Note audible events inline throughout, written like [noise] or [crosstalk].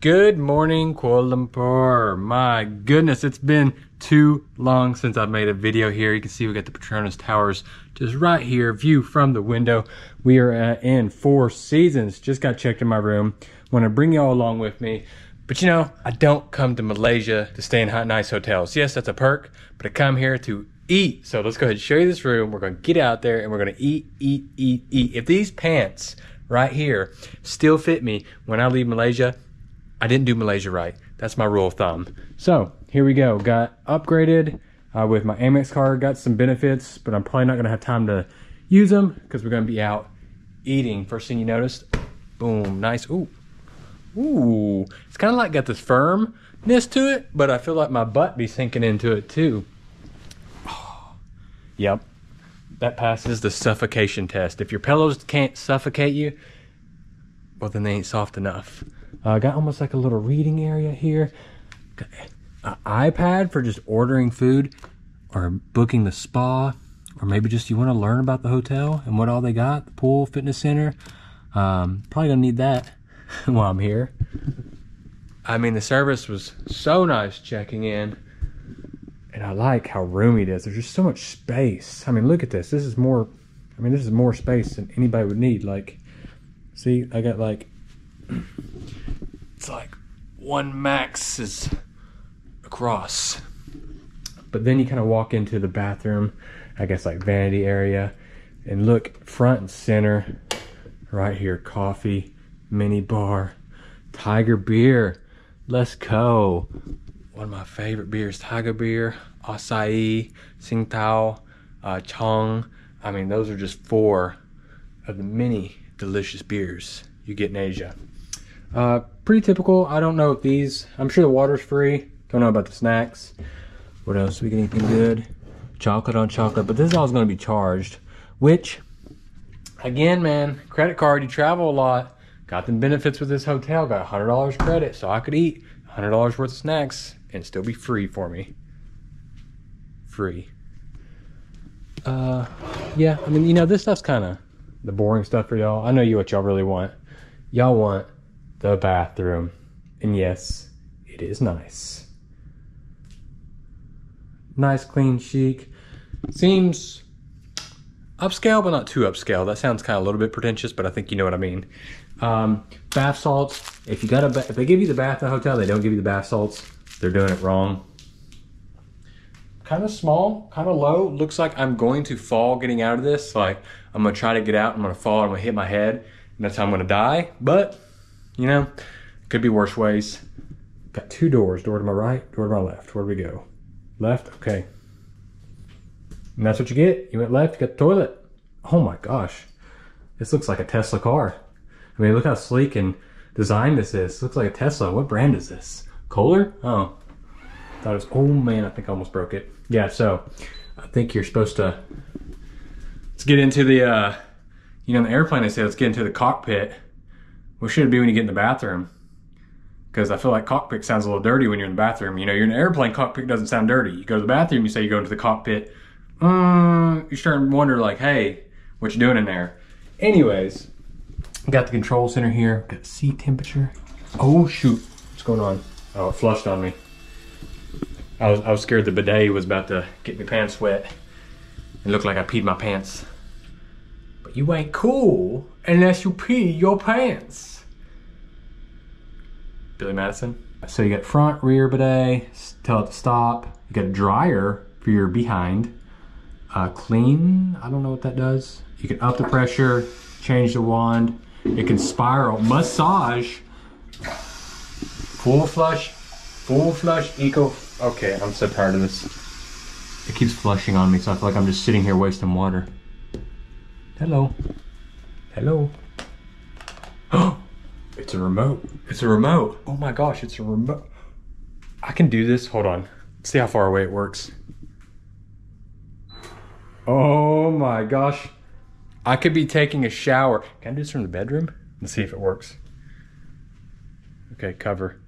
Good morning, Kuala Lumpur. My goodness, it's been too long since I've made a video here. You can see we got the Petronas Towers just right here, view from the window. We are uh, in Four Seasons. Just got checked in my room. Want to bring y'all along with me. But you know, I don't come to Malaysia to stay in hot, nice hotels. Yes, that's a perk, but I come here to eat. So let's go ahead and show you this room. We're going to get out there and we're going to eat, eat, eat, eat. If these pants right here still fit me when I leave Malaysia, I didn't do Malaysia right. That's my rule of thumb. So here we go. Got upgraded uh, with my Amex card. Got some benefits, but I'm probably not going to have time to use them because we're going to be out eating. First thing you noticed, boom, nice. Ooh, ooh. It's kind of like got this firmness to it, but I feel like my butt be sinking into it too. [sighs] Yep, that passes the suffocation test. If your pillows can't suffocate you, well then they ain't soft enough. Uh, got almost like a little reading area here. Got an iPad for just ordering food or booking the spa, or maybe just you want to learn about the hotel and what all they got, the pool, fitness center. Um, probably gonna need that [laughs] while I'm here. I mean, the service was so nice checking in. And I like how roomy it is. There's just so much space. I mean, look at this. This is more, I mean, this is more space than anybody would need. Like, see, I got like, [clears throat] it's like one max is across. But then you kind of walk into the bathroom, I guess like vanity area, and look front and center, right here, coffee, mini bar, Tiger beer, let's go. One of my favorite beers, Tiger beer, Asahi, Tsingtao, uh, Chong. I mean, those are just four of the many delicious beers you get in Asia. Uh, pretty typical. I don't know if these, I'm sure the water's free. Don't know about the snacks. What else? We get anything good? Chocolate on chocolate, but this is always going to be charged. Which, again, man, credit card, you travel a lot. Got the benefits with this hotel. Got $100 credit, so I could eat $100 worth of snacks and still be free for me. Free. Uh, yeah, I mean, you know, this stuff's kind of the boring stuff for y'all. I know you what y'all really want. Y'all want the bathroom. And yes, it is nice. Nice, clean, chic. Seems upscale, but not too upscale. That sounds kind of a little bit pretentious, but I think you know what I mean. Um, bath salts. If you got a, if they give you the bath in the hotel, they don't give you the bath salts. They're doing it wrong. Kind of small, kind of low. Looks like I'm going to fall getting out of this. Like I'm gonna try to get out. I'm gonna fall. I'm gonna hit my head, and that's how I'm gonna die. But you know, could be worse ways. Got two doors. Door to my right, door to my left. Where do we go? Left. Okay. And that's what you get. You went left. You got the toilet. Oh my gosh, this looks like a Tesla car. I mean, look how sleek and designed this is. Looks like a Tesla. What brand is this? Kohler? Oh, thought it was. Oh man, I think I almost broke it. Yeah, so I think you're supposed to. Let's get into the. uh You know, the airplane they say let's get into the cockpit. What should it be when you get in the bathroom? Because I feel like cockpit sounds a little dirty when you're in the bathroom. You know, you're in an airplane, cockpit doesn't sound dirty. You go to the bathroom, you say you go into the cockpit. Um, you're starting to wonder, like, hey, what you doing in there? Anyways, got the control center here. Got seat temperature. Oh shoot, what's going on? Oh, it flushed on me. I was, I was scared the bidet was about to get me pants wet. It looked like I peed my pants. You ain't cool unless you pee your pants. Billy Madison. So you got front, rear bidet, tell it to stop. You got a dryer for your behind. Uh, clean, I don't know what that does. You can up the pressure, change the wand. It can spiral, massage, full flush, full flush, eco. Okay, I'm so tired of this. It keeps flushing on me, so I feel like I'm just sitting here wasting water. Hello. Hello. Oh, [gasps] it's a remote. It's a remote. Oh my gosh, it's a remote. I can do this. Hold on. Let's see how far away it works. Oh my gosh. I could be taking a shower. Can I do this from the bedroom? Let's see if it works. Okay, cover.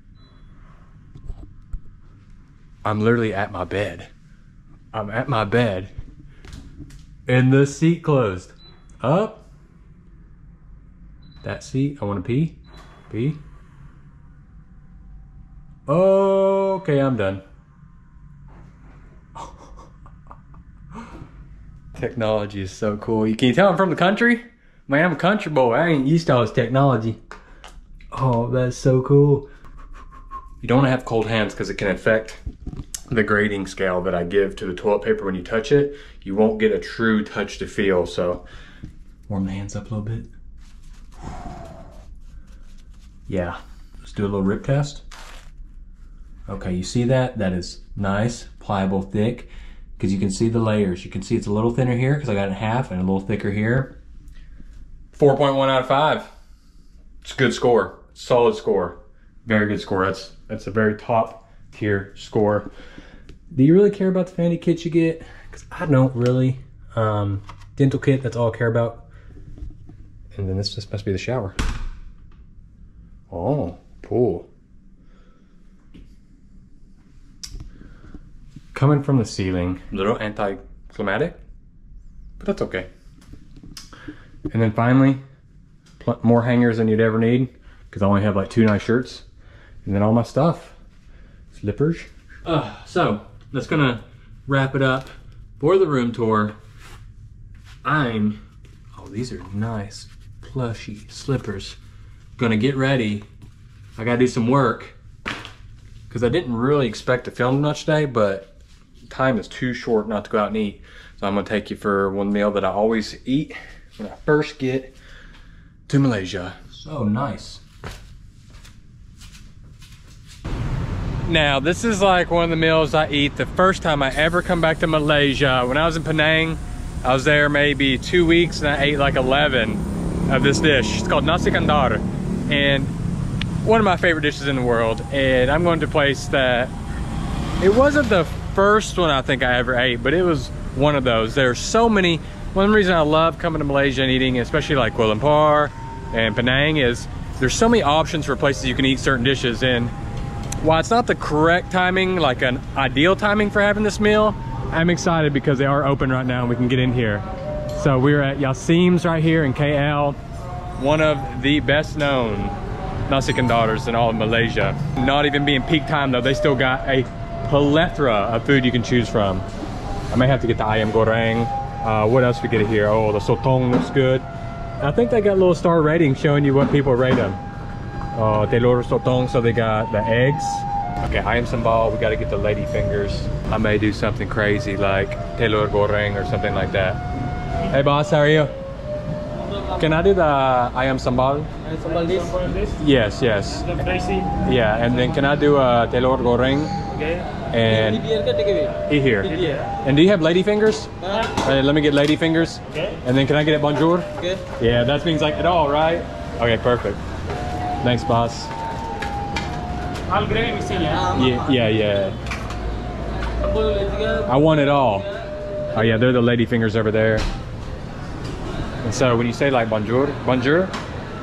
I'm literally at my bed. I'm at my bed. And the seat closed. Up. That seat. I want to pee. Pee. Okay, I'm done. [laughs] Technology is so cool. You can you tell I'm from the country? Man, I'm a country boy. I ain't used to all this technology. Oh, that's so cool. You don't want to have cold hands because it can affect the grading scale that I give to the toilet paper when you touch it. You won't get a true touch to feel. So warm the hands up a little bit. Yeah, let's do a little rip test. Okay, you see that? That is nice, pliable, thick, because you can see the layers. You can see it's a little thinner here because I got it in half and a little thicker here. 4.1 out of 5. It's a good score. Solid score. Very good score. That's that's a very top tier score. Do you really care about the fanny kit you get? Because I don't really. Um, dental kit, that's all I care about. And then this just must be the shower. Oh, pool. Coming from the ceiling, a little anticlimactic, but that's okay. And then finally, more hangers than you'd ever need because I only have like two nice shirts. And then all my stuff, slippers. Uh, so that's gonna wrap it up for the room tour. I'm, oh, these are nice plushy slippers. Gonna get ready. I gotta do some work because I didn't really expect to film much today, but time is too short not to go out and eat. So I'm gonna take you for one meal that I always eat when I first get to Malaysia. So nice. Now, this is like one of the meals I eat the first time I ever come back to Malaysia. When I was in Penang, I was there maybe two weeks and I ate like 11 of this dish. It's called nasi kandar. And one of my favorite dishes in the world. And I'm going to place that, it wasn't the first one I think I ever ate, but it was one of those. There's so many, one reason I love coming to Malaysia and eating, especially like Kuala Lumpur and Penang is there's so many options for places you can eat certain dishes. And while it's not the correct timing, like an ideal timing for having this meal, I'm excited because they are open right now and we can get in here. So we're at Yaseem's right here in KL, one of the best known nasi kandars in all of Malaysia. Not even being peak time though, they still got a plethora of food you can choose from. I may have to get the ayam goreng. Uh, what else we get here? Oh, the sotong looks good. I think they got a little star rating showing you what people rate them. Uh, telur sotong, so they got the eggs. Okay, ayam sambal, we gotta get the lady fingers. I may do something crazy like telur goreng or something like that. Hey boss, how are you? Can I do the ayam sambal? Sambal this? Yes, yes. The. Yeah, and then can I do uh, a telur goreng Okay. and DDL ke take away? eat here? And do you have lady fingers? Huh? Hey, let me get lady fingers. Okay. And then can I get it banjir? Okay. Yeah, that means like it all, right? Okay, perfect. Thanks, boss. All gravy ya. Yeah, yeah, yeah. I want it all. Oh yeah, they're the lady fingers over there. And so when you say like banjir, banjir,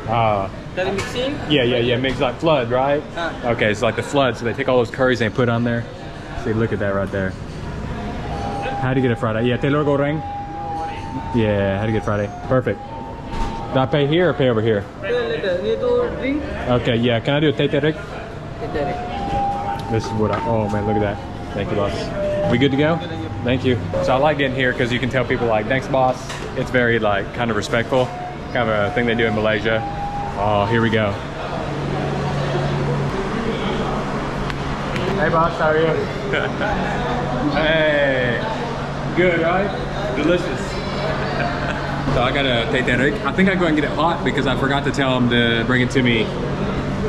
uh, Curry mixing. yeah, yeah, yeah, makes like flood, right? Ah. Okay, it's like the flood. So they take all those curries and they put on there. See, look at that right there. How to get a Friday? Yeah, telur goreng. Yeah, how to get Friday? Perfect. Do I pay here or pay over here? Pay later. Ni tu drink. Okay, yeah. Can I do a teh tarik? This is what I, oh man, look at that. Thank you, boss. We good to go? Thank you. So I like getting here because you can tell people like, thanks, boss. It's very like kind of respectful. Kind of a thing they do in Malaysia. Oh, here we go. Hey, boss, how are you? [laughs] hey. Good, right? Delicious. so I gotta take that. I think I go and get it hot because I forgot to tell him to bring it to me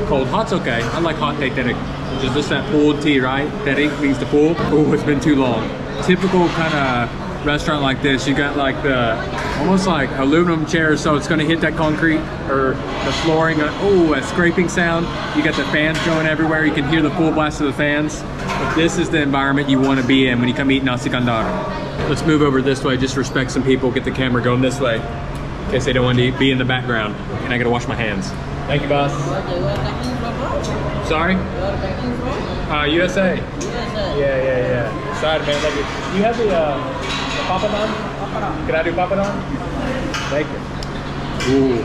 cold. Hot's okay. I like hot teh tarik. Which is just that pulled tea, right? Tarik means to pull. Oh, it's been too long. Typical kind of restaurant like this, you got like the almost like aluminum chairs, so it's gonna hit that concrete or the flooring. Oh, a scraping sound. You got the fans going everywhere. You can hear the full blast of the fans. But this is the environment you want to be in when you come eat nasi kandar. Let's move over this way. Just respect some people. Get the camera going this way in case they don't want to be in the background. And I gotta wash my hands. Thank you, boss. Okay, you are packing from where? Sorry? You are packing from? Uh, USA. Yes. Yeah, yeah, yeah. Sorry, man. Thank you. Do you have the, uh, the papadon? Can I do papadon? Thank you. Ooh.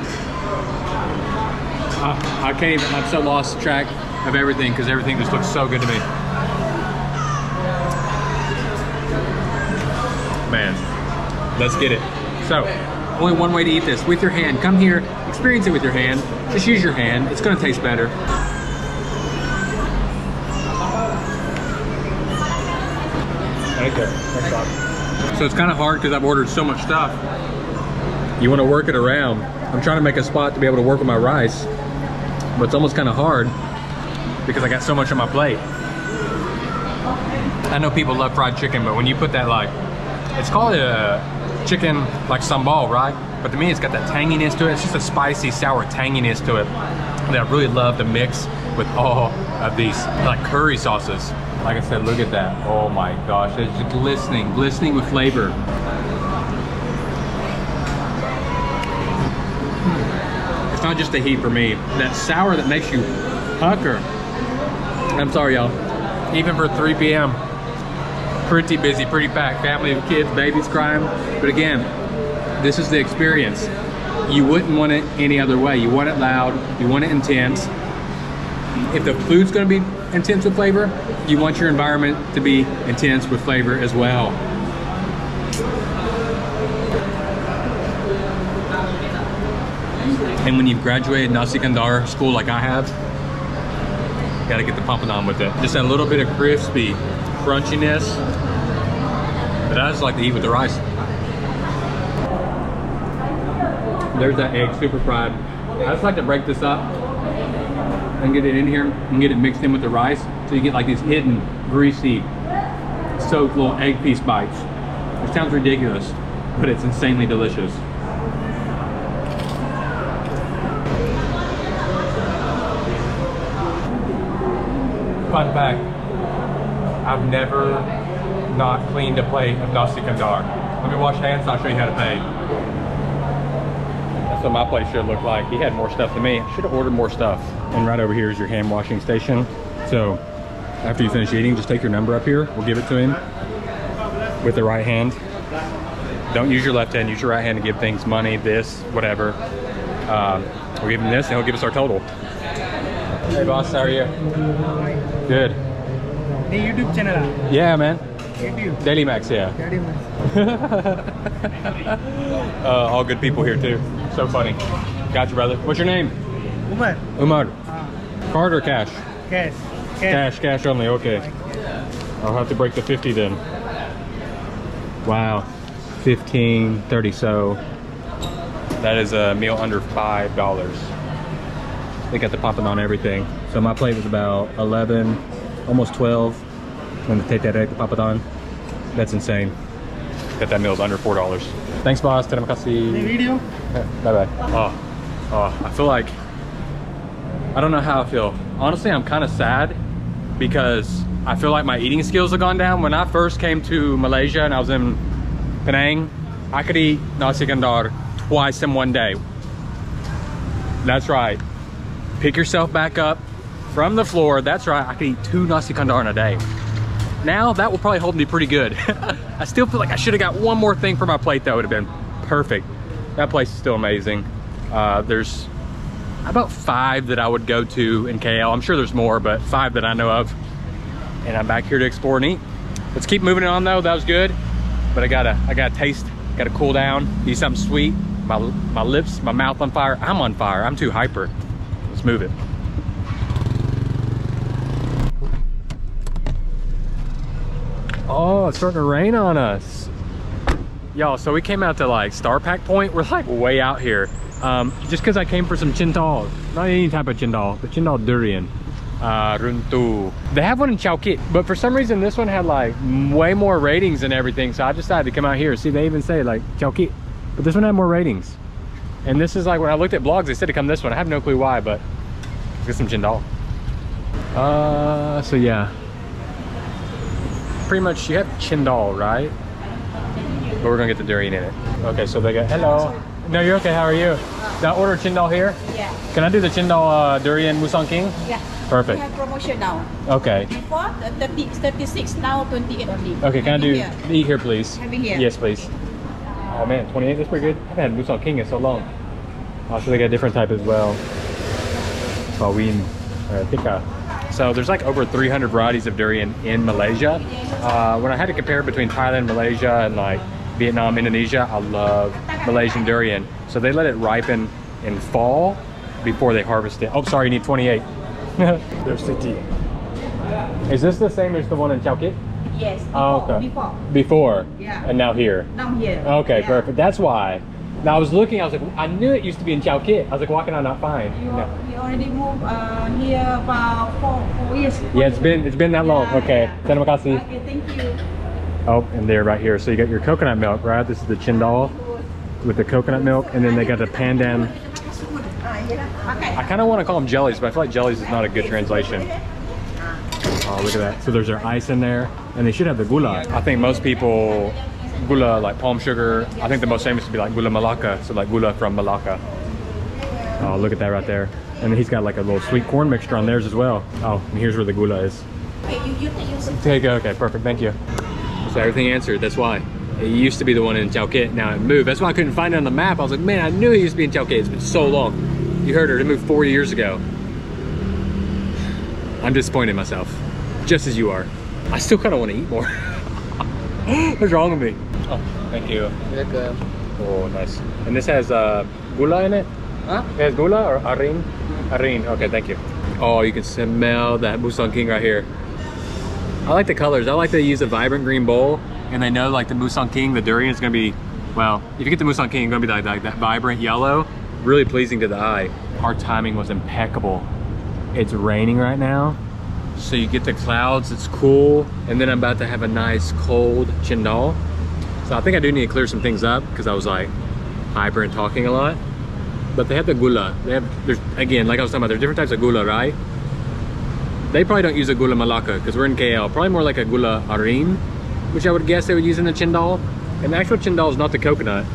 I, I can't even, I'm so lost track. of everything because everything just looks so good to me. Man, let's get it. So, only one way to eat this, with your hand. Come here, experience it with your hand. Just use your hand, it's gonna taste better. So it's kind of hard because I've ordered so much stuff. You want to work it around. I'm trying to make a spot to be able to work with my rice, but it's almost kind of hard because I got so much on my plate. I know people love fried chicken, but when you put that like, it's called a chicken like sambal, right? But to me, it's got that tanginess to it. It's just a spicy, sour tanginess to it that I really love to mix with all of these like curry sauces. Like I said, look at that. Oh my gosh, it's just glistening, glistening with flavor. Hmm. It's not just the heat for me. That sour that makes you pucker. I'm sorry, y'all. Even for 3 p.m., pretty busy, pretty packed. Family of kids, babies crying. But again, this is the experience. You wouldn't want it any other way. You want it loud, you want it intense. If the food's gonna be intense with flavor, you want your environment to be intense with flavor as well. And when you've graduated Nasi Kandar school like I have, gotta get the papadon with it. Just a little bit of crispy crunchiness that I just like to eat with the rice. There's that egg super fried. I just like to break this up and get it in here and get it mixed in with the rice so you get like these hidden greasy soaked little egg piece bites. It sounds ridiculous, but it's insanely delicious. Fun fact, I've never not cleaned a plate of nasi kandar. Let me wash hands, I'll show you how to pay. What my place should look like. He had more stuff than me. I should have ordered more stuff. And right over here is your hand washing station. So after you finish eating, just take your number up here. We'll give it to him with the right hand. Don't use your left hand, use your right hand to give things money, this, whatever. Um, we'll give him this and he'll give us our total. Hey boss, how are you? Good. The YouTube channel ah? Yeah, man. YouTube. Daily Max, yeah. Very much. [laughs] uh, all good people here too. So funny. Gotcha, brother. What's your name? Umar. Umar. Ah. Card or cash? cash. Cash, cash only. Okay. I'll have to break the 50 then. Wow. 15, 30 so. That is a meal under $5. They got the popping on everything. So my plate was about 11, almost 12. I'm gonna take that egg papadon. That's insane. That that meal's under $4. Thanks boss. Terima The kasih. video. Bye bye. Oh, oh, I feel like I don't know how I feel. Honestly, I'm kind of sad because I feel like my eating skills have gone down. When I first came to Malaysia and I was in Penang, I could eat nasi kandar twice in one day. That's right. Pick yourself back up from the floor. That's right. I could eat two nasi kandar in a day. Now that will probably hold me pretty good. [laughs] I still feel like I should have got one more thing for my plate that would have been perfect. That place is still amazing. Uh, there's about five that I would go to in KL. I'm sure there's more, but five that I know of. And I'm back here to explore and eat. Let's keep moving on though. That was good. But I gotta, I gotta taste, gotta cool down, eat something sweet. My, my lips, my mouth on fire. I'm on fire. I'm too hyper. Let's move it. Oh, it's starting to rain on us. Y'all, so we came out to like Star Pack Point. We're like way out here. Um, just because I came for some cendol. Not any type of cendol, but cendol durian. Uh, runtuh. They have one in Chowkit, but for some reason this one had like way more ratings and everything. So I decided to come out here. See, they even say like Chowkit, but this one had more ratings. And this is like when I looked at blogs, they said to come this one. I have no clue why, but let's get some cendol. Uh, so yeah. Pretty much you have cendol, right? But we're gonna get the durian in it. Okay, so they got, hello. No, you're okay, how are you? Did I order cendol here? Yeah, Can I do the cendol uh, durian musang king? yeah. Perfect. We have promotion now. Okay. Before, uh, 30, 36, now 28 only. Okay, can I do Here. eat here, please? Have it here. Yes, please. Oh man, 28, that's pretty good. I haven't had musang king in so long. Oh, so they got a different type as well. Bawin, uh, tikka. So there's like over 300 varieties of durian in Malaysia. Uh, when I had to compare between Thailand, Malaysia, and like Vietnam, Indonesia, I love Malaysian durian. So they let it ripen in fall before they harvest it. Oh, sorry, you need 28. [laughs] Their city. Is this the same as the one in Chowkit? Yes. Oh, before, okay. Before. Before. Yeah. And now here. Down here. Okay, Yeah. perfect. That's why. Now I was looking, I was like, I knew it used to be in Chowkit. I was like, why can I not find? You, No. we already moved uh, here about four, four years. Yeah, it's been it's been that long. Yeah, Okay. yeah. Okay, thank you. Oh, and they're right here. So you got your coconut milk, right? This is the cendol with the coconut milk, and then they got the pandan. I kind of want to call them jellies, but I feel like jellies is not a good translation. Oh, look at that. So there's their ice in there, and they should have the gula. I think most people, gula, like palm sugar, I think the most famous would be like gula Malacca, so like gula from Malacca. Oh, look at that right there. And he's got like a little sweet corn mixture on theirs as well. Oh, and here's where the gula is. Okay, you, you take your Okay. Okay, perfect. Thank you. So everything answered. That's why. It used to be the one in Chowkit. Now it moved. That's why I couldn't find it on the map. I was like, man, I knew it used to be in Chowkit. It's been so long. You heard her. It moved four years ago. I'm disappointed in myself, just as you are. I still kind of want to eat more. [laughs] What's wrong with me? Oh, thank you. Welcome. Oh, nice. And this has uh, gula in it? Huh? It has gula or aren? Aren. Okay, thank you. Oh, you can smell that Musang King right here. I like the colors. I like they use a vibrant green bowl, and they know like the Musang King, the durian is gonna be, well, if you get the Musang King, it's gonna be like, like that vibrant yellow, really pleasing to the eye. Our timing was impeccable. It's raining right now, so you get the clouds. It's cool, and then I'm about to have a nice cold cendol. So I think I do need to clear some things up because I was like hyper and talking a lot. But they have the gula. They have there's again, like I was talking about, there's different types of gula, right? They probably don't use a gula malacca because we're in KL. Probably more like a gula aren, which I would guess they would use in the cendol. And the actual cendol is not the coconut.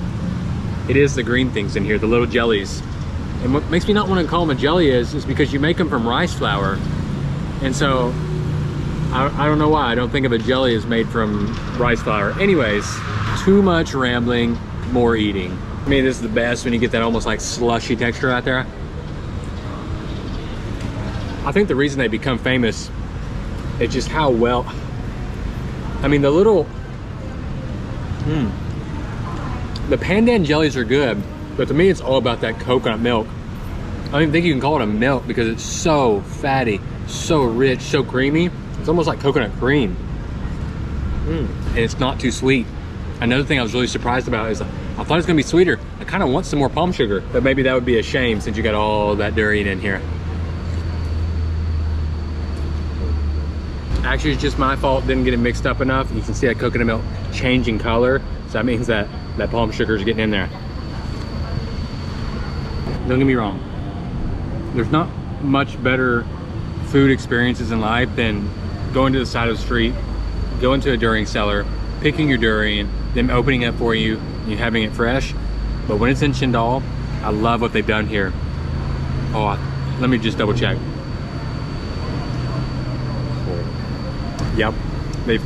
It is the green things in here, the little jellies. And what makes me not want to call them a jelly is, is because you make them from rice flour. And so, I, I don't know why. I don't think of a jelly as made from rice flour. Anyways, too much rambling, more eating. I mean, this is the best when you get that almost like slushy texture out there. I think the reason they become famous is just how well. I mean, the little. Hmm. The pandan jellies are good, but to me, it's all about that coconut milk. I don't even think you can call it a milk because it's so fatty, so rich, so creamy. It's almost like coconut cream. Mm. And it's not too sweet. Another thing I was really surprised about is I thought it was gonna be sweeter. I kind of want some more palm sugar, but maybe that would be a shame since you got all that durian in here. Actually, it's just my fault. Didn't get it mixed up enough. You can see that coconut milk changing color. So that means that that palm sugar is getting in there. Don't get me wrong. There's not much better food experiences in life than going to the side of the street, going to a durian cellar, picking your durian, them opening it for you, you having it fresh. But when it's in Cendol, I love what they've done here. Oh, let me just double check. Yep, they've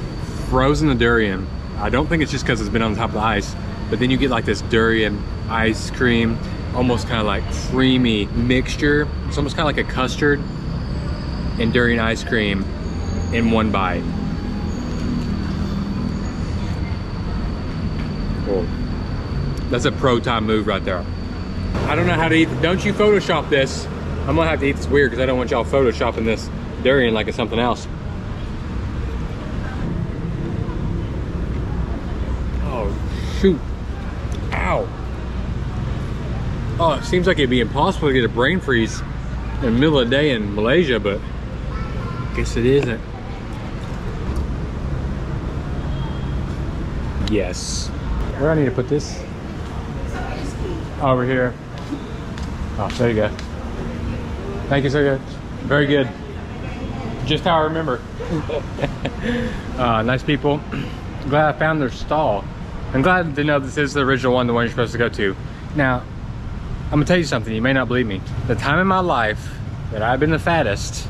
frozen the durian. I don't think it's just because it's been on top of the ice, but then you get like this durian ice cream, almost kind of like creamy mixture. It's almost kind of like a custard and durian ice cream in one bite. Oh, that's a pro time move right there. I don't know how to eat. Don't you Photoshop this? I'm gonna have to eat this weird because I don't want y'all Photoshopping this durian like it's something else. Oh, shoot. Ow. Oh, it seems like it'd be impossible to get a brain freeze in the middle of the day in Malaysia, but I guess it isn't. Yes. Where I need to put this? Over here. Oh, there you go. Thank you good. Very good. Just how I remember. [laughs] uh, nice people. Glad I found their stall. I'm glad to know this is the original one, the one you're supposed to go to. Now, I'm gonna tell you something, you may not believe me. The time in my life that I've been the fattest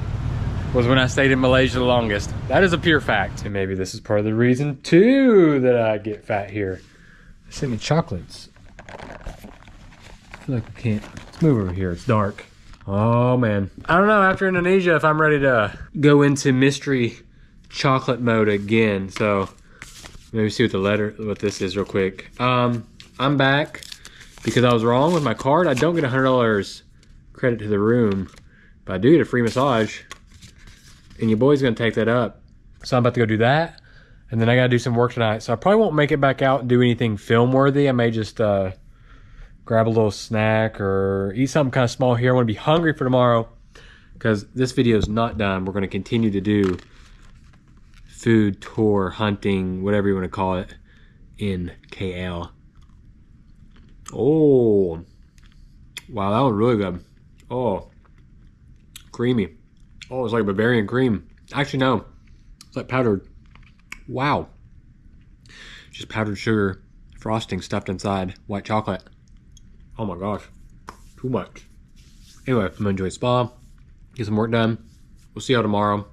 was when I stayed in Malaysia the longest. That is a pure fact. And maybe this is part of the reason too that I get fat here. Sent me chocolates. I feel like we can't. Let's move over here. It's dark. Oh man. I don't know after Indonesia if I'm ready to go into mystery chocolate mode again. So maybe see what the letter what this is real quick. Um I'm back because I was wrong with my card. I don't get hundred dollars credit to the room, but I do get a free massage. And your boy's gonna take that up. So I'm about to go do that. And then I gotta do some work tonight. So I probably won't make it back out and do anything film worthy. I may just uh grab a little snack or eat something kind of small here. I want to be hungry for tomorrow because this video is not done. We're going to continue to do food tour, hunting, whatever you want to call it, in KL. Oh, wow, that was really good. Oh, creamy. Oh, it's like Bavarian cream. Actually, no, it's like powdered. Wow, just powdered sugar, frosting stuffed inside white chocolate. Oh my gosh, too much. Anyway, I'm gonna enjoy spa, get some work done. We'll see y'all tomorrow.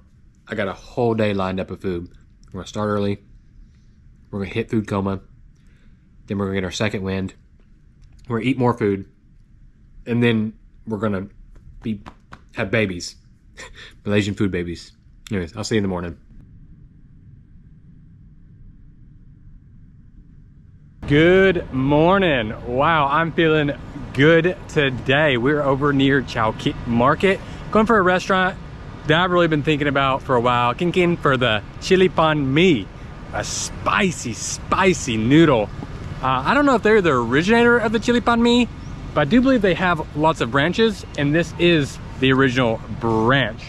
I got a whole day lined up of food. We're gonna start early. We're gonna hit food coma. Then we're gonna get our second wind. We're gonna eat more food, and then we're gonna be have babies, [laughs] Malaysian food babies. Anyways, I'll see you in the morning. Good morning. Wow, I'm feeling good today. We're over near Chow Kit Market, going for a restaurant that I've really been thinking about for a while. Kin Kin for the chili pan mee, a spicy, spicy noodle. Uh, I don't know if they're the originator of the chili pan mee, but I do believe they have lots of branches, and this is the original branch.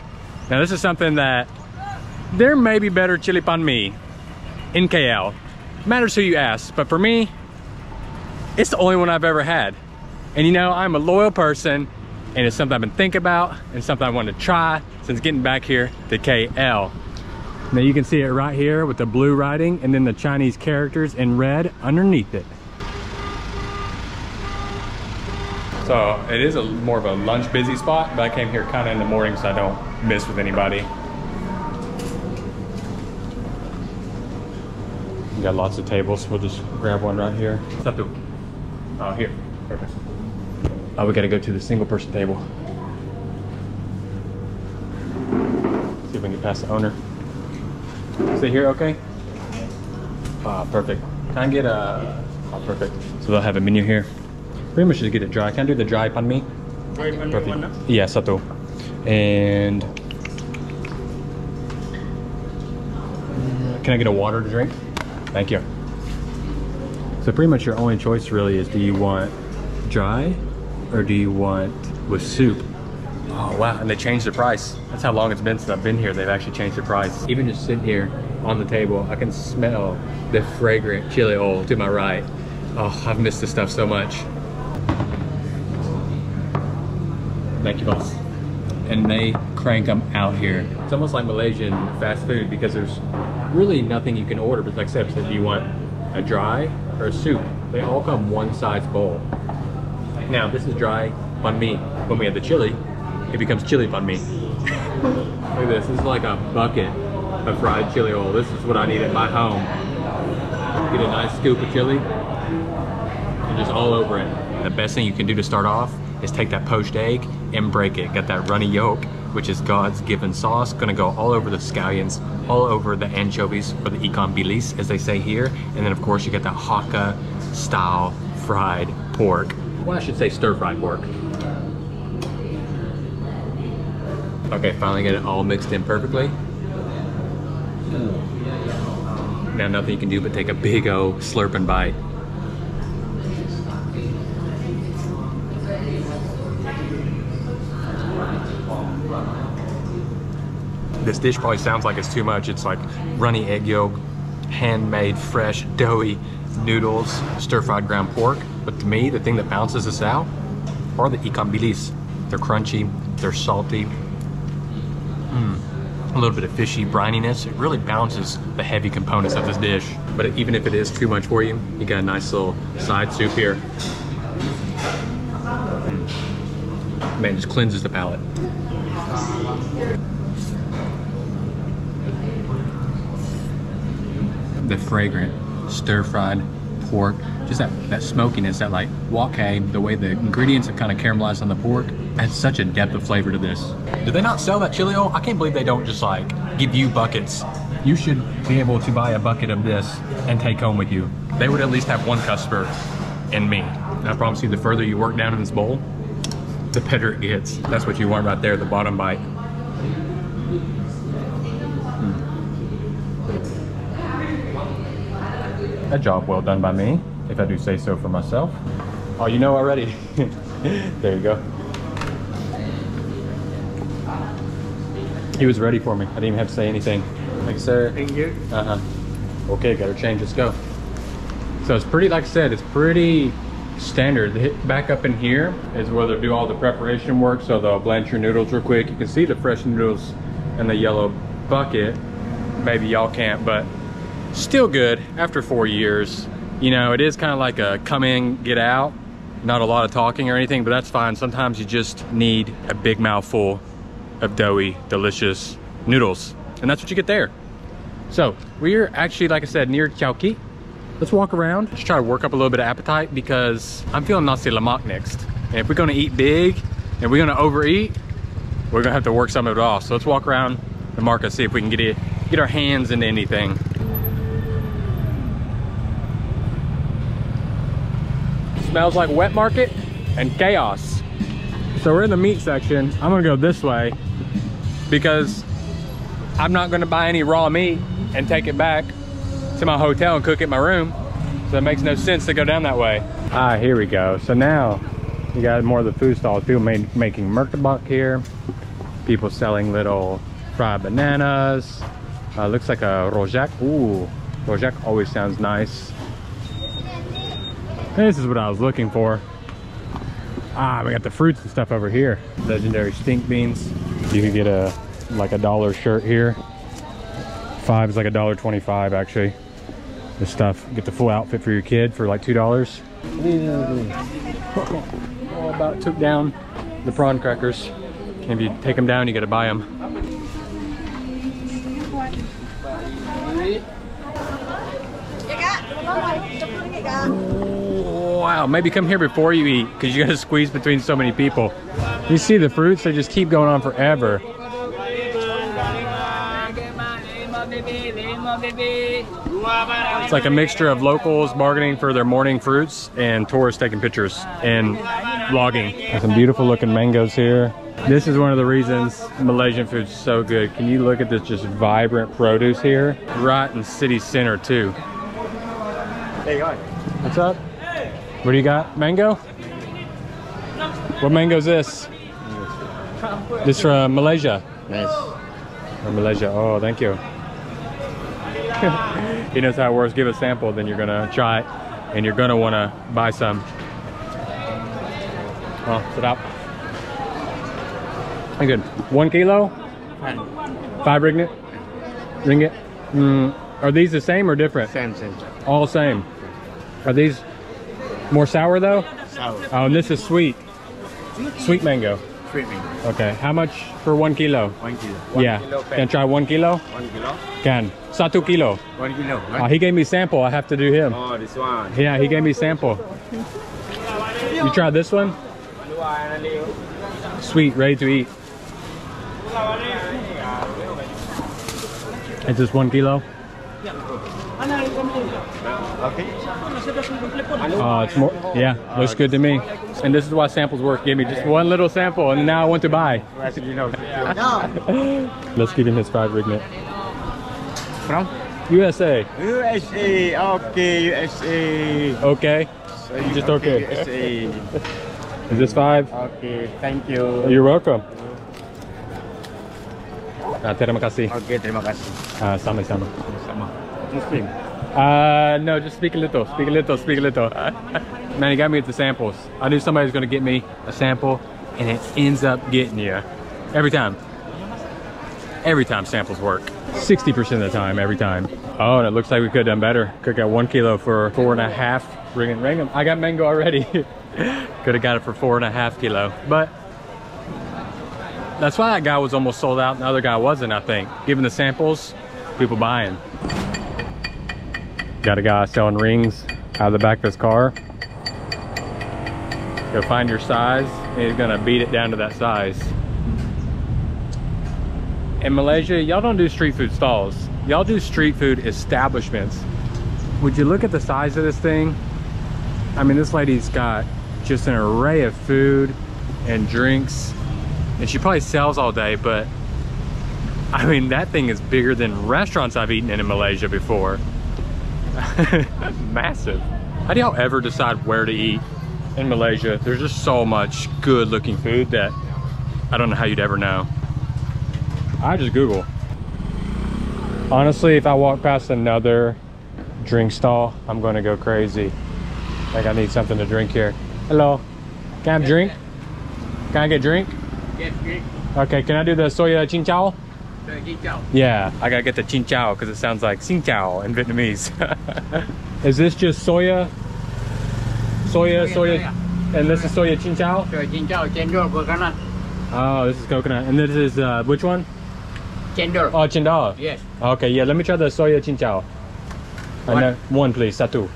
Now, this is something that there may be better chili pan mee in KL. Matters who you ask, but for me, it's the only one I've ever had. And you know, I'm a loyal person and it's something I've been thinking about and something I wanted to try since getting back here to KL. Now you can see it right here with the blue writing and then the Chinese characters in red underneath it. So it is a more of a lunch busy spot, but I came here kind of in the morning so I don't miss with anybody. We got lots of tables. We'll just grab one right here. Up. Oh, here. Perfect. Oh, we gotta go to the single person table. See if we can get past the owner. Sit here, okay? Ah, perfect. Can I get a... Oh, perfect. So they'll have a menu here. Pretty much just get it dry. Can I do the dry pan mee? Perfect. Yeah, satu. And... Can I get a water to drink? Thank you. So pretty much your only choice really is do you want dry or do you want with soup? Oh wow, and they changed the price. That's how long it's been since I've been here. They've actually changed the price. Even just sitting here on the table, I can smell the fragrant chili oil to my right. Oh, I've missed this stuff so much. Thank you, boss. And they crank them out here. It's almost like Malaysian fast food because there's really nothing you can order. But like I said, do you want a dry or a soup? They all come one size bowl. Now this is dry pan mee. When we have the chili, it becomes chili pan mee. [laughs] Look at this. This is like a bucket of fried chili oil. This is what I need at my home. Get a nice scoop of chili and just all over it. The best thing you can do to start off is take that poached egg and break it. Got that runny yolk, which is God's given sauce. Gonna go all over the scallions, all over the anchovies, or the ikan bilis, as they say here. And then of course you get that Hakka style fried pork. Well, I should say stir fried pork. Okay, finally get it all mixed in perfectly. Now nothing you can do but take a big O slurping bite. This dish probably sounds like it's too much. It's like runny egg yolk, handmade, fresh, doughy noodles, stir-fried ground pork. But to me, the thing that balances this out are the ikan bilis. They're crunchy, they're salty, mm, a little bit of fishy brininess. It really balances the heavy components of this dish. But even if it is too much for you, you got a nice little side soup here. Man, just cleanses the palate. The fragrant stir-fried pork, just that, that smokiness, that like wok the way the ingredients have kind of caramelized on the pork, adds such a depth of flavor to this. Do they not sell that chili oil? I can't believe they don't just like give you buckets. You should be able to buy a bucket of this and take home with you. They would at least have one customer and me. I promise you, the further you work down in this bowl, the better it gets. That's what you want right there, the bottom bite. A job well done by me, if I do say so for myself. Oh, you know already. [laughs] there you go. He was ready for me. I didn't even have to say anything. Thanks, sir. Thank you. Uh-huh. Okay, got our change. Let's go. So it's pretty, like I said, it's pretty standard. Back up in here is where they do all the preparation work. So they'll blanch your noodles real quick. You can see the fresh noodles in the yellow bucket. Maybe y'all can't, but still good after four years. You know, it is kind of like a come in, get out. Not a lot of talking or anything, but that's fine. Sometimes you just need a big mouthful of doughy, delicious noodles. And that's what you get there. So we're actually, like I said, near Chowkit. Let's walk around, just try to work up a little bit of appetite because I'm feeling nasi lemak next. And if we're gonna eat big and we're gonna overeat, we're gonna have to work some of it off. So let's walk around the market, see if we can get it, get our hands into anything. Smells like wet market and chaos. So we're in the meat section. I'm gonna go this way because I'm not gonna buy any raw meat and take it back to my hotel and cook it in my room. So it makes no sense to go down that way. Ah, here we go. So now you got more of the food stalls. People made, making murtabak here. People selling little fried bananas. Uh, looks like a rojak. Ooh, rojak always sounds nice. This is what I was looking for. Ah, we got the fruits and stuff over here. Legendary stink beans. You can get a like a dollar shirt here. Five is like a dollar twenty-five actually. This stuff, get the full outfit for your kid for like two dollars. [laughs] Oh, about took down the prawn crackers. If you take them down, you gotta buy them. Wow, maybe come here before you eat because you gotta squeeze between so many people. You see the fruits, they just keep going on forever. It's like a mixture of locals bargaining for their morning fruits and tourists taking pictures and vlogging. Got some beautiful looking mangoes here. This is one of the reasons Malaysian food's so good. Can you look at this just vibrant produce here? Right in city center too. Hey, hi. What's up? What do you got? Mango? What mango is this? This from Malaysia? Yes. From Malaysia. Oh, thank you. [laughs] he knows how it works. Give a sample, then you're gonna try it, and you're gonna wanna buy some. Oh, sit up. Good. One kilo? Five ringgit? Ringgit? Mm, are these the same or different? Same, same. All same. Are these more sour though? Sour. Oh, and this is sweet. Sweet mango. Sweet mango. Okay. How much for one kilo? One kilo. yeah. Can I try one kilo? One kilo. Can. Satu kilo. One kilo. Uh, he gave me sample. I have to do him. Oh, this one. Yeah, he gave me sample. You tried this one? Sweet, ready to eat. It's just one kilo. Okay. Oh, it's more. Yeah, looks good to me. And this is why samples work. Give me just one little sample, and now I want to buy. [laughs] Let's give him his five ringgit. From? USA. USA. Okay, USA. Okay. So you- Just okay. USA. [laughs] Is this five? Okay, thank you. You're welcome. Ah, terima kasih. Okay, terima kasih. Ah, sama-sama. Sama. Muslim. Uh, no, just speak a little, speak a little, speak a little. [laughs] Man, he got me with the samples. I knew somebody was gonna get me a sample, and it ends up getting you every time. Every time samples work. 60% of the time, every time. Oh, and it looks like we could have done better. Could have got one kilo for four and a half ring and ring. I got mango already. [laughs] could have got it for four and a half kilo, but that's why that guy was almost sold out and the other guy wasn't, I think. Given the samples, people buying. Got a guy selling rings out of the back of his car. Go find your size, and he's gonna beat it down to that size. In Malaysia, y'all don't do street food stalls. Y'all do street food establishments. Would you look at the size of this thing? I mean, this lady's got just an array of food and drinks. And she probably sells all day, but I mean, that thing is bigger than restaurants I've eaten in in Malaysia before. [laughs] Massive. How do y'all ever decide where to eat in Malaysia? There's just so much good looking food that I don't know how you'd ever know. I just Google. Honestly, if I walk past another drink stall, I'm gonna go crazy. Like I need something to drink here. Hello, can I have a drink? Can I get a drink? Yes, drink. Okay, can I do the soya ching chow? Rồi, đi chào. Yeah, I gotta get the chin chow because it sounds like xin chào in Vietnamese. [laughs] is this just soya? Soya, Soya, soya, and this is soya chin chow? Rồi, xin chào, cendol coconut. Oh, this is coconut. And this is, uh, which one? Cendol. Oh, cendol. Yes. Okay, yeah, let me try the soya chin chow. One. And then, one please, satu.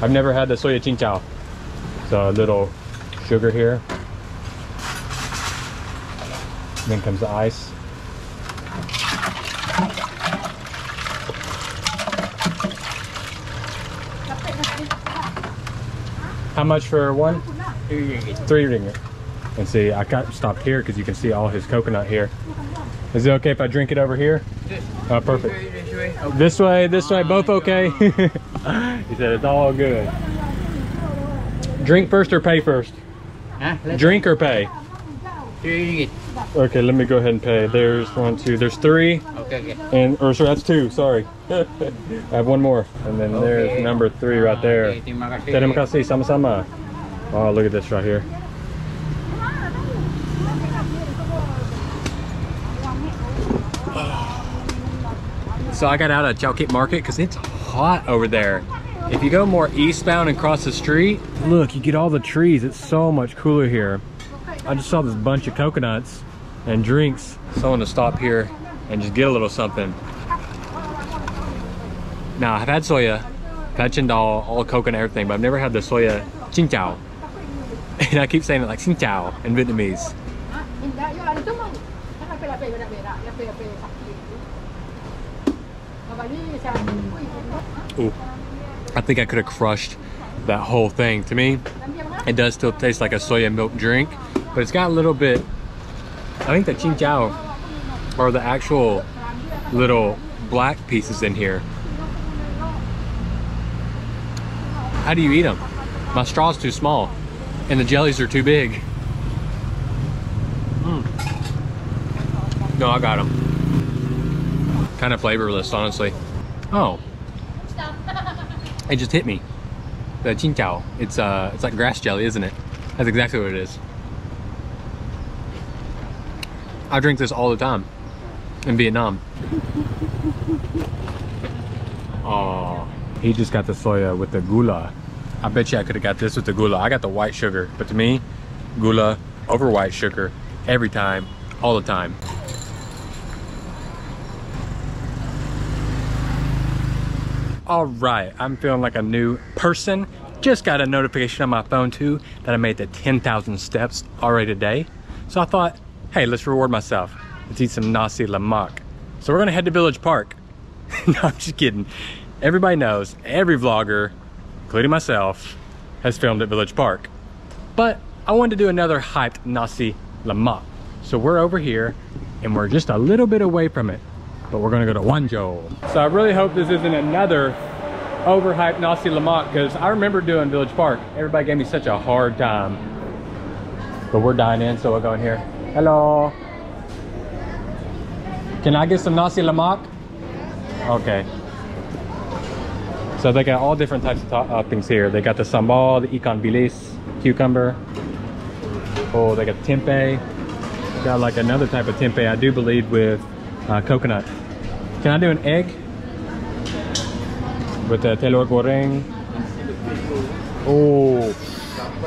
I've never had the soya chin chow. So a little sugar here. Then comes the ice. How much for one? Ringgit. Three ringgit. And see, I got stopped here because you can see all his coconut here. Is it okay if I drink it over here? This Oh, perfect. way, oh. this way. This way, both okay? [laughs] he said it's all good. Drink first or pay first? Drink or pay? Three ringgit. Okay, let me go ahead and pay. There's one, two, there's three, Okay, okay. and, or sorry, that's two, sorry. [laughs] I have one more. And then there's number three right there. Okay. Terima kasih, sama-sama. Oh, look at this right here. So I got out of Chowkit Market because it's hot over there. If you go more eastbound and cross the street, look, you get all the trees. It's so much cooler here. I just saw this bunch of coconuts and drinks. Someone to stop here and just get a little something. Now, I've had soya, had cendol, all coconut, everything, but I've never had the soya chin chow. [laughs] And I keep saying it like xin chào in Vietnamese. Ooh, I think I could have crushed that whole thing. To me, it does still taste like a soya milk drink, but it's got a little bit. I think the chin chow are the actual little black pieces in here. How do you eat them? My straw's too small, and the jellies are too big. Mm. No, I got them. Kind of flavorless, honestly. Oh, it just hit me. The chin chow. It's uh, it's like grass jelly, isn't it? That's exactly what it is. I drink this all the time in Vietnam. [laughs] Oh, he just got the soya with the gula. I bet you I could have got this with the gula. I got the white sugar, but to me, gula over white sugar every time, all the time. All right, I'm feeling like a new person. Just got a notification on my phone too that I made the 10,000 steps already today. So I thought, hey, let's reward myself. Let's eat some nasi lemak. So we're gonna head to Village Park. [laughs] no, I'm just kidding. Everybody knows, every vlogger, including myself, has filmed at Village Park. But I wanted to do another hyped nasi lemak. So we're over here and we're just a little bit away from it, but we're gonna go to Wanjo. So I really hope this isn't another overhyped nasi lemak because I remember doing Village Park. Everybody gave me such a hard time. But we're dining in, so we'll go in here. Hello. Can I get some nasi lemak? Okay. So they got all different types of toppings here. They got the sambal, the ikan bilis, cucumber. Oh, they got tempeh. Got like another type of tempeh, I do believe, with uh, coconut. Can I do an egg? With the telur goreng. Oh.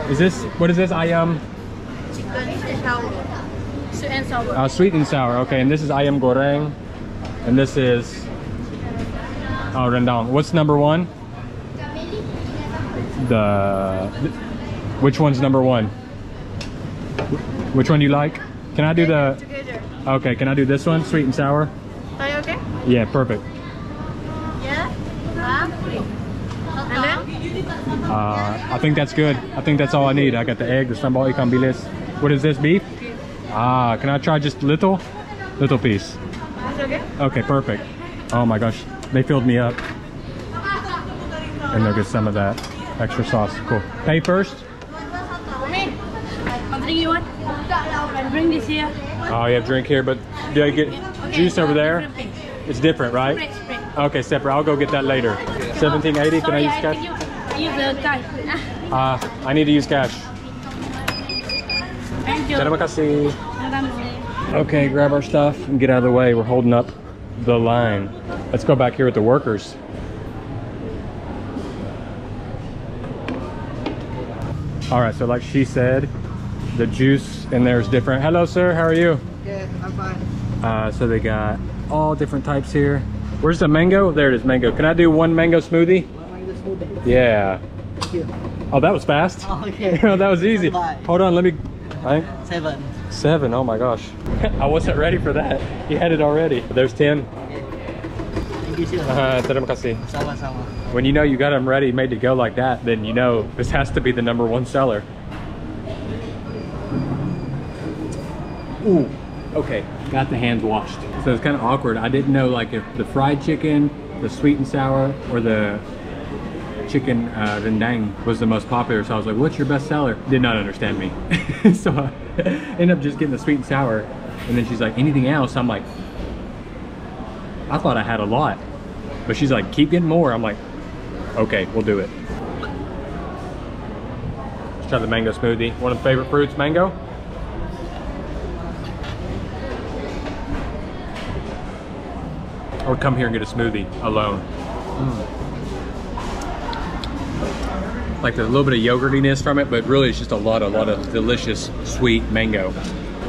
Is this, what is this? Ayam? Sweet and sour. Uh, sweet and sour. Okay, and this is ayam goreng. And this is, oh, rendang. What's number one? the which one's number one? Which one do you like? Can I do the Together. okay? Can I do this one, sweet and sour? Are you okay? Yeah, perfect. Yeah. Then? Uh, I think that's good. I think that's all I need. I got the egg, the sambal ikan bilis. What is this, beef? Ah, can I try just little? Little piece. Okay? Okay, perfect. Oh my gosh, they filled me up. And they'll get some of that extra sauce. Cool. Pay first? Me? What drink you want? I bring this here. Oh, you have drink here, but do I get juice over there? Different. It's different, right? Spring, spring. Okay, separate. I'll go get that later. 1780, can I use I cash? you use. Ah, Uh, I need to use cash. Thank you. Terima kasih. Okay, grab our stuff and get out of the way. We're holding up the line. Let's go back here with the workers. All right, so like she said, the juice in there is different. Hello, sir. How are you? Okay, I'm fine. Uh, so they got all different types here. Where's the mango? There it is, mango. Can I do one mango smoothie? Yeah. Oh, that was fast. [laughs] Okay. [laughs] that was easy. Hold on, let me. I, Seven. Seven, oh my gosh. [laughs] I wasn't ready for that. You had it already. There's 10. Thank you, sir. Uh, terima kasih. Sama-sama. When you know you got them ready, made to go like that, then you know this has to be the number one seller. Ooh, okay. Got the hands washed. So it's kind of awkward. I didn't know like if the fried chicken, the sweet and sour, or the chicken uh, rendang was the most popular. So I was like, what's your best seller? Did not understand me. [laughs] so I ended up just getting the sweet and sour. And then she's like, anything else? I'm like, I thought I had a lot. But she's like, keep getting more. I'm like, okay, we'll do it. Let's try the mango smoothie. One of the favorite fruits, mango. Or come here and get a smoothie alone. Mm. Like a little bit of yogurtiness from it, but really it's just a lot, a lot of delicious sweet mango.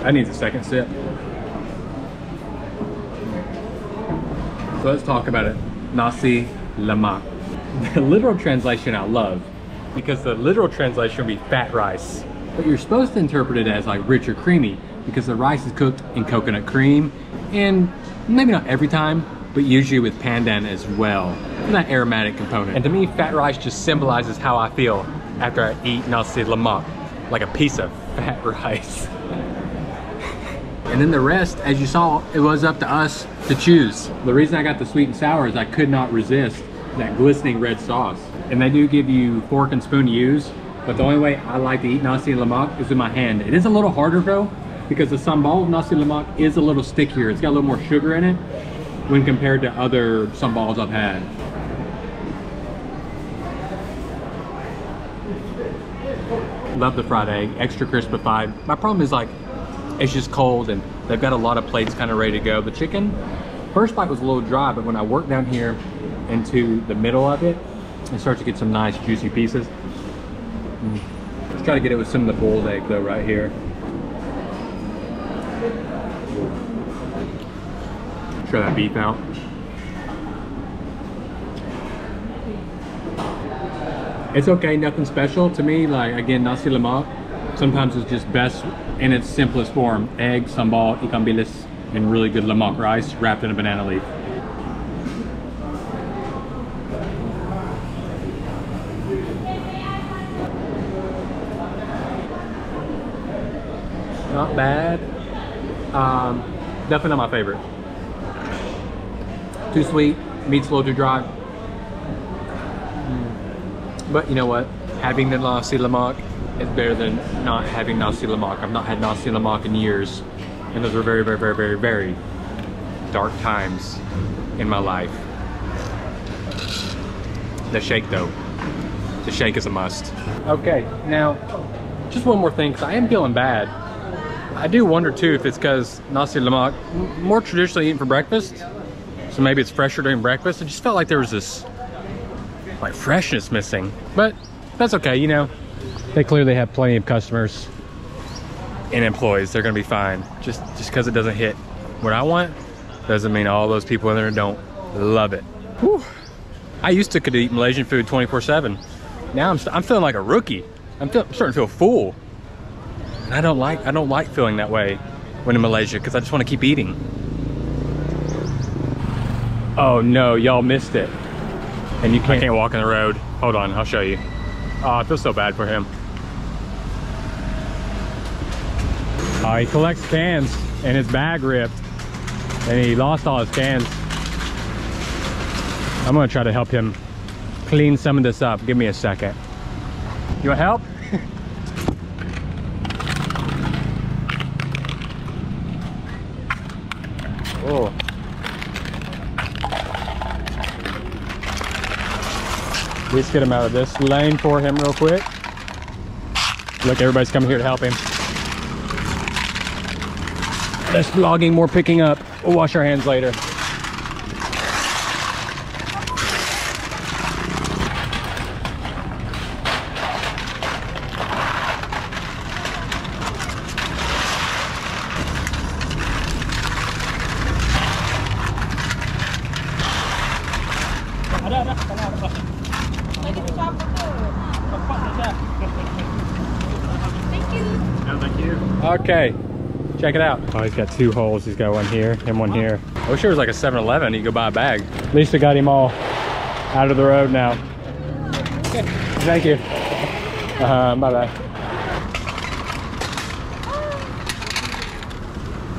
I need a second sip. So let's talk about it. Nasi lemak. [laughs] The literal translation I love because the literal translation would be fat rice. But you're supposed to interpret it as like rich or creamy because the rice is cooked in coconut cream and maybe not every time, but usually with pandan as well. And that aromatic component. And to me, fat rice just symbolizes how I feel after I eat nasi lemak, like a piece of [laughs] fat rice. [laughs] And then the rest, as you saw, it was up to us to choose. The reason I got the sweet and sour is I could not resist that glistening red sauce. And they do give you fork and spoon to use, but the only way I like to eat nasi lemak is with my hand. It is a little harder though, because the sambal of nasi lemak is a little stickier. It's got a little more sugar in it when compared to other sambals I've had. Love the fried egg, extra crispified. My problem is like, it's just cold and they've got a lot of plates kind of ready to go. The chicken, first bite was a little dry, but when I work down here into the middle of it, I start to get some nice juicy pieces. Mm. Let's try to get it with some of the boiled egg though right here. Try that beef out. It's okay, nothing special to me. Like again, nasi lemak. Sometimes it's just best in its simplest form: egg, sambal, ikan bilis, and really good lemak rice wrapped in a banana leaf. Not bad. Um, definitely not my favorite. Too sweet, meat's a little too dry. Mm. But you know what? Having the nasi lemak is better than not having nasi lemak. I've not had nasi lemak in years, and those were very, very, very, very, very dark times in my life. The shake though, the shake is a must. Okay, now just one more thing, because I am feeling bad. I do wonder too if it's because nasi lemak, more traditionally eaten for breakfast, so maybe it's fresher during breakfast. I just felt like there was this like freshness missing, but that's okay. You know, they clearly have plenty of customers and employees. They're gonna be fine. Just just because it doesn't hit what I want doesn't mean all those people in there don't love it. Whew. I used to could eat Malaysian food 24/7. now I'm, st- I'm feeling like a rookie. I'm, feel- I'm starting to feel full. And I don't like I don't like feeling that way when in Malaysia because I just want to keep eating. Oh no, y'all missed it. And you can't, can't walk in the road. Hold on, I'll show you. Oh, I feel so bad for him. Oh, he collects cans and his bag ripped. And he lost all his cans. I'm gonna try to help him clean some of this up. Give me a second. You want help? oh. Let's get him out of this lane for him real quick. Look, everybody's coming here to help him. Less vlogging, more picking up. We'll wash our hands later. Okay, check it out. Oh, he's got two holes. He's got one here and one here. I wish there was like a 7-Eleven. You could go buy a bag. At least I got him all out of the road now. Okay, thank you. Uh, bye-bye.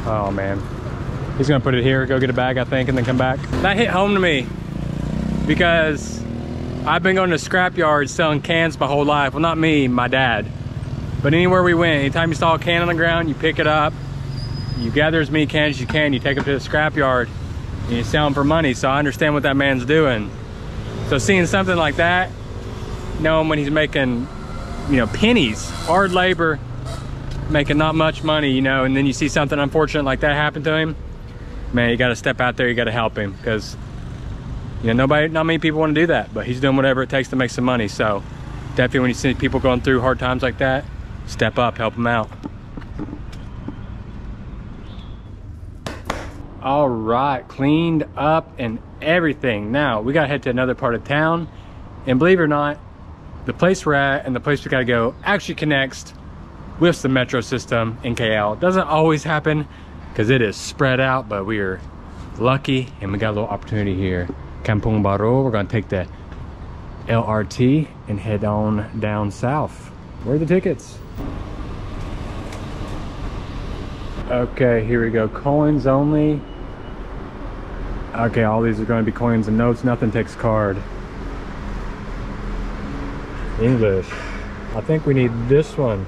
Oh, man. He's gonna put it here, go get a bag, I think, and then come back. That hit home to me because I've been going to scrap yards selling cans my whole life. Well, not me, my dad. But anywhere we went, anytime you saw a can on the ground, you pick it up, you gather as many cans as you can, you take them to the scrap yard, and you sell them for money. So I understand what that man's doing. So seeing something like that, knowing when he's making, you know, pennies, hard labor, making not much money, you know, and then you see something unfortunate like that happen to him, man, you got to step out there, you got to help him because, you know, nobody, not many people want to do that, but he's doing whatever it takes to make some money. So definitely when you see people going through hard times like that, step up, help them out. All right, cleaned up and everything. Now we gotta head to another part of town. And believe it or not, the place we're at and the place we gotta go actually connects with the metro system in KL. Doesn't always happen because it is spread out, but we are lucky and we got a little opportunity here. Kampung Baru, we're gonna take the LRT and head on down south. Where are the tickets? Okay, here we go. Coins only. Okay, all these are going to be coins and notes. Nothing takes card. English. I think we need this one.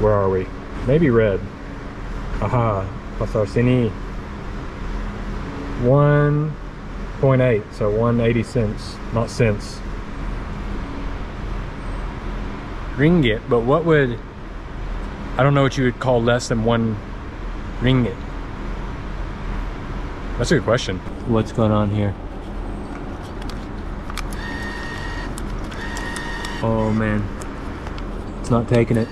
Where are we? Maybe red. Aha. Pasar Seni. 1.8, so 180 cents, not cents. Ringgit, but what would I don't know what you would call less than one ringgit. That's a good question. What's going on here? Oh man, it's not taking it.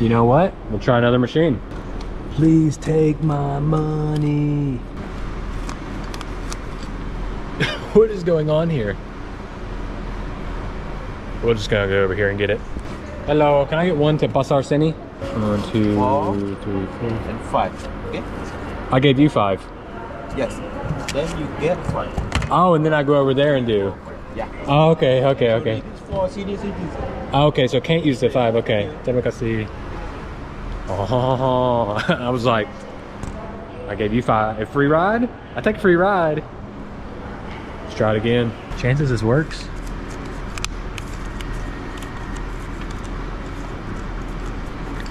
You know what? We'll try another machine. Please take my money. [laughs] what is going on here? We're just gonna go over here and get it. Hello, can I get one to Pasar Seni? One, two, three, four. And five. Okay? I gave you five. Yes. Then you get five. Oh, and then I go over there and do. Yeah. Oh, okay, okay, okay. For senior citizens. Oh, okay, so can't use the five. Okay. Kasih. Oh, [laughs] I was like, I gave you five. A free ride? I take a free ride. Let's try it again. Chances this works.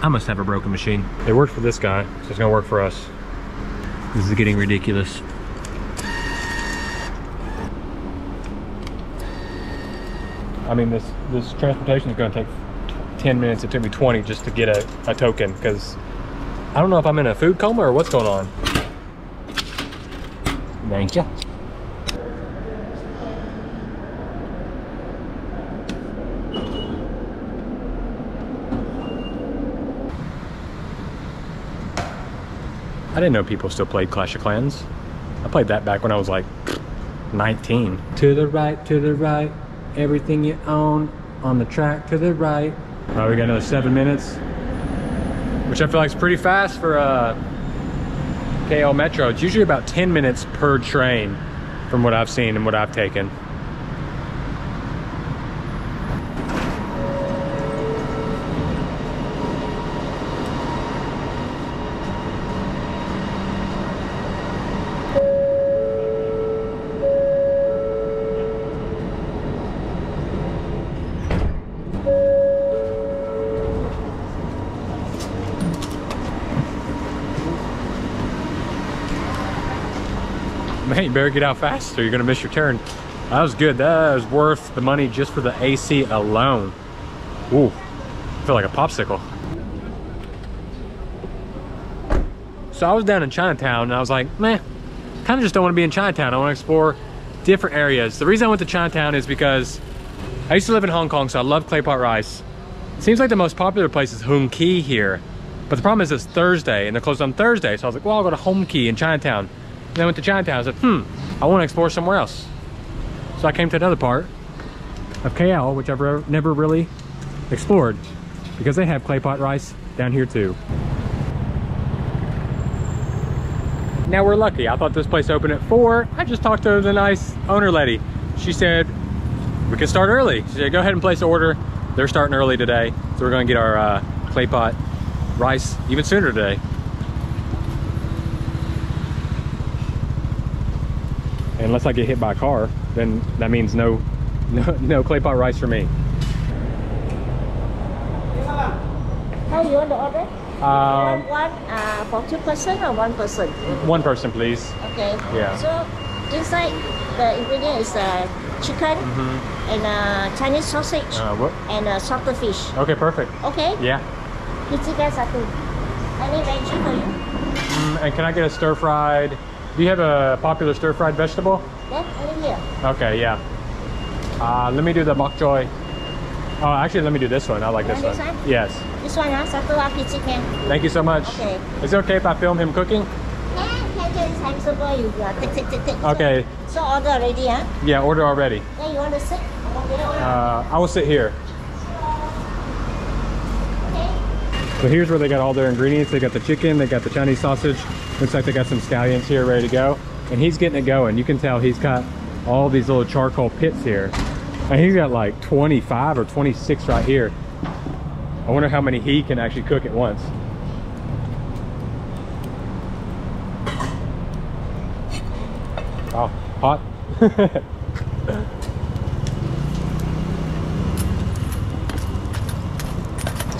I must have a broken machine. It worked for this guy, so it's gonna work for us. This is getting ridiculous. I mean, this this transportation is gonna take 10 minutes. It took me 20 just to get a, a token because I don't know if I'm in a food coma or what's going on. Thank you. I didn't know people still played Clash of Clans. I played that back when I was like 19. To the right, to the right, everything you own on the track to the right. All right, we got another seven minutes, which I feel like is pretty fast for uh, KL Metro. It's usually about 10 minutes per train from what I've seen and what I've taken. Better get out fast or you're gonna miss your turn. That was good. That was worth the money just for the AC alone. Ooh, I feel like a popsicle. So I was down in Chinatown and I was like, man, kind of just don't want to be in Chinatown. I want to explore different areas. The reason I went to Chinatown is because I used to live in Hong Kong, so I love clay pot rice. Seems like the most popular place is Hung Ki here. But the problem is it's Thursday and they're closed on Thursday. So I was like, well, I'll go to Home Key in Chinatown. And I went to Chinatown. I said, hmm, I want to explore somewhere else. So I came to another part of KL, which I've never really explored because they have clay pot rice down here too. Now we're lucky. I thought this place opened at four. I just talked to the nice owner lady. She said, we can start early. She said, go ahead and place an order. They're starting early today. So we're gonna get our uh, clay pot rice even sooner today. Unless I get hit by a car, then that means no, [laughs] no, no clay pot rice for me. How you want to order? Um, you want one uh, for two person or one person? one person, please. Okay. Yeah. So inside the ingredient is uh, chicken and uh, Chinese sausage. Uh, and uh, salted fish. Okay, perfect. Okay. Yeah. Pizzica satu. Any veggie for you? Mm, and can I get a stir fried? Do you have a popular stir fried vegetable? Yeah, any here. Okay, yeah. Uh, let me do the bok choy. Oh, actually, let me do this one. I like You this one. this one? Yes. This one satu ah pizzica. Thank you so much. Okay. Is it okay if I film him cooking? Time super you uh, tick tick tick tick. Okay. So, order already ah. Yeah, order already. Yeah, you want to sit? Uh, I will sit here. So here's where they got all their ingredients. They got the chicken, they got the Chinese sausage. Looks like they got some scallions here ready to go. And he's getting it going. You can tell he's got all these little charcoal pits here. And he's got like 25 or 26 right here. I wonder how many he can actually cook at once. Oh, hot. [laughs]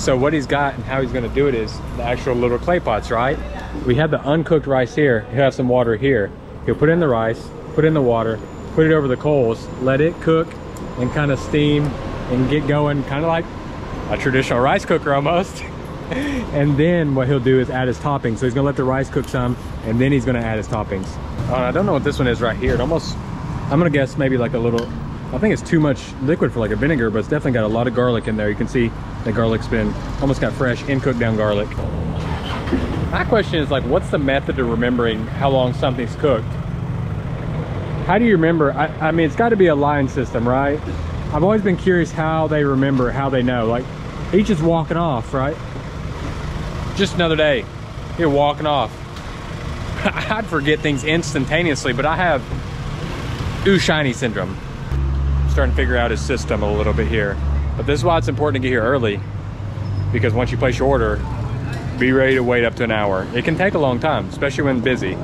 So what he's got and how he's gonna do it is the actual little clay pots, right? We have the uncooked rice here. He'll have some water here. He'll put in the rice, put in the water, put it over the coals, let it cook and kind of steam and get going, kind of like a traditional rice cooker almost. [laughs] and then what he'll do is add his toppings. So he's gonna let the rice cook some and then he's gonna add his toppings. Uh, I don't know what this one is right here. It almost, I'm gonna guess maybe like a little, I think it's too much liquid for like a vinegar, but it's definitely got a lot of garlic in there. You can see the garlic's been almost got fresh in cooked down garlic. My question is like, what's the method of remembering how long something's cooked? How do you remember? I, I mean, it's got to be a line system, right? I've always been curious how they remember, how they know. Like, each is walking off, right? Just another day, here walking off. [laughs] I'd forget things instantaneously, but I have ooh shiny syndrome. Starting to figure out his system a little bit here. But this is why it's important to get here early because once you place your order, be ready to wait up to an hour. It can take a long time, especially when busy.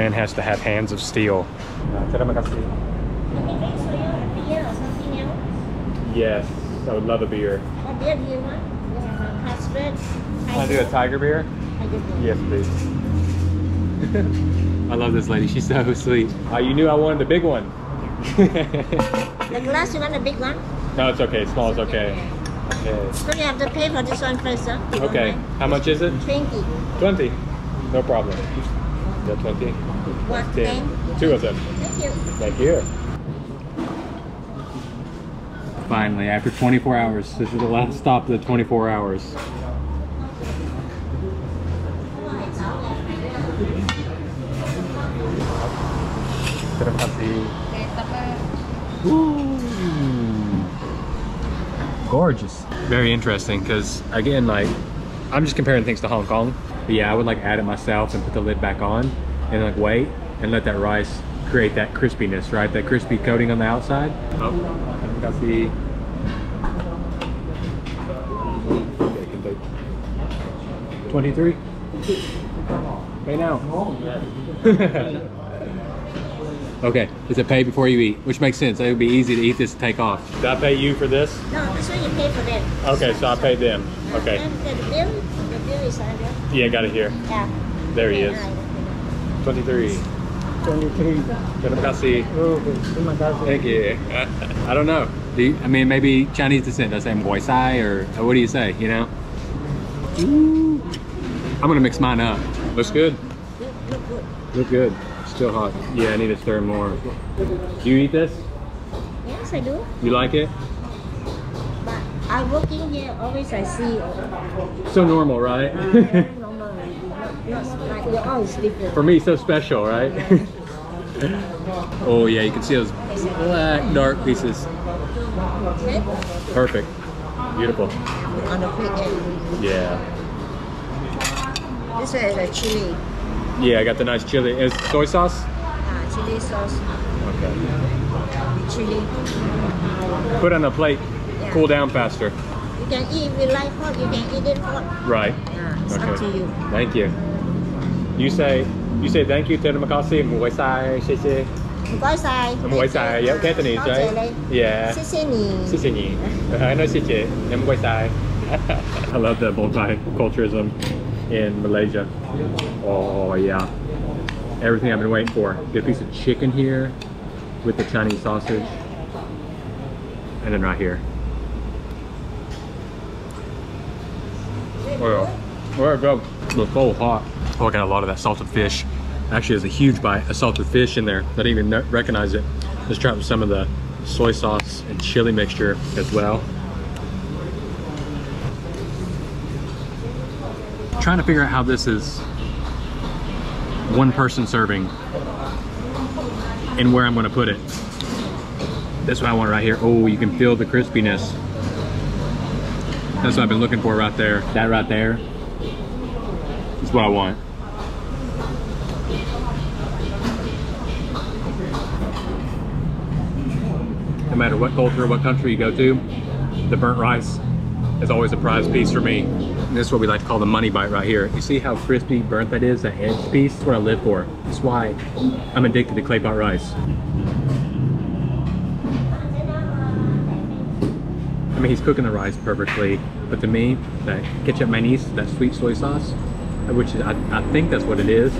This man has to have hands of steel. Terima kasih. Let me make for you a beer or something else. Yes, I would love a beer. What beer do you want? We a Can I do a tiger beer? Yes, please. [laughs] I love this lady. She's so sweet. Uh, you knew I wanted the big one. [laughs] The glass, you want a big one? no, it's okay. Small is okay. Okay. So you have to pay for this one first, huh? You Okay. How much is it? 20. 20. No problem. Is that 20? What? 10. Ten? Two of them. Thank you. Thank you. Finally, after 24 hours, this is the last stop of the 24 hours. Terima kasih. Gorgeous. Very interesting because again, like I'm just comparing things to Hong Kong. But yeah, I would like add it myself and put the lid back on and like wait and let that rice create that crispiness, right? That crispy coating on the outside. Oh, terima kasih. Okay, can take 23. Pay now. [laughs] okay, is it pay before you eat? Which makes sense. It would be easy to eat this and take off. Did I pay you for this? No, this one you pay for them. Okay, so I paid them. Okay. And the bill, the bill is under. Yeah, got it here. Yeah. There he is. Ah, 23. 23. Terima kasih. Okay, terima kasih. Thank you. I don't know. Do you, I mean, maybe Chinese descent. I say Muay Thai or, or what do you say, you know? Ooh. I'm gonna mix mine up. Looks good. Look, look good. Look good. Still hot. Yeah, I need to stir more. Do you eat this? Yes, I do. You like it? I working here, always I see So normal, right? uh, normal, not, not like your own is different. For me, so special, right? oh yeah, you can see those black dark pieces. Perfect. Beautiful. On the plate end. Yeah. This one is a chili. Yeah, I got the nice chili. Is soy sauce? Uh, chili sauce, Okay. chili. Put on a plate yeah. cool down faster. You can eat if you like hot. you can eat it hot. Right. Yeah, it's okay. up to you. Thank you. You say you say thank you, Tana Makasi, Muay Sai, Xie Sai. Sai, yeah, Cantonese, right? Yeah. Xie Ni. Xie Ni. I know Xie Xie. [laughs] I love the multiculturalism in Malaysia. Oh, yeah. Everything I've been waiting for. Good piece of chicken here with the Chinese sausage. And then right here, Well, where it go? It's so hot. Oh, I got a lot of that salted fish. Actually, there's a huge bite of salted fish in there. I didn't even recognize it. Let's try some of the soy sauce and chili mixture as well. Trying to figure out how this is one person serving and where I'm going to put it. That's what I want right here. Oh, you can feel the crispiness. That's what I've been looking for right there. That right there is what I want. No matter what culture, or what country you go to, the burnt rice is always a prize piece for me. And this is what we like to call the money bite right here. You see how crispy burnt that is, that edge piece? That's what I live for. That's why I'm addicted to clay pot rice. I mean, he's cooking the rice perfectly, but to me, that ketchup mayonnaise, that sweet soy sauce, which is, I, I think that's what it is.